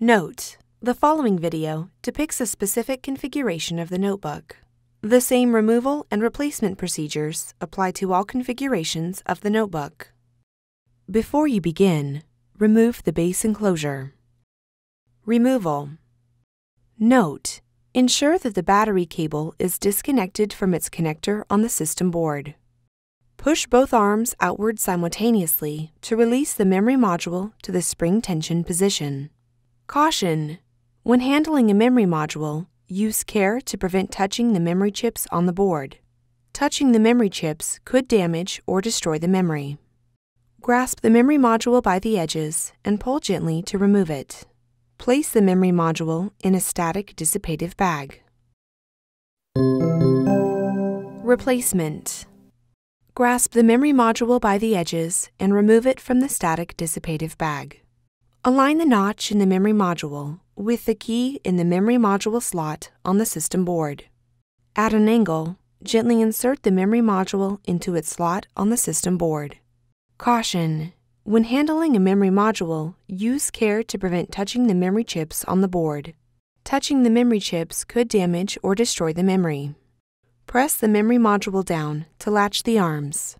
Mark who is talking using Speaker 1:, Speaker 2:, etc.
Speaker 1: Note: The following video depicts a specific configuration of the notebook. The same removal and replacement procedures apply to all configurations of the notebook. Before you begin, remove the base enclosure. Removal. Note: Ensure that the battery cable is disconnected from its connector on the system board. Push both arms outward simultaneously to release the memory module to the spring tension position. Caution! When handling a memory module, use care to prevent touching the memory chips on the board. Touching the memory chips could damage or destroy the memory. Grasp the memory module by the edges and pull gently to remove it. Place the memory module in a static dissipative bag. Replacement Grasp the memory module by the edges and remove it from the static dissipative bag. Align the notch in the memory module with the key in the memory module slot on the system board. At an angle, gently insert the memory module into its slot on the system board. Caution! When handling a memory module, use care to prevent touching the memory chips on the board. Touching the memory chips could damage or destroy the memory. Press the memory module down to latch the arms.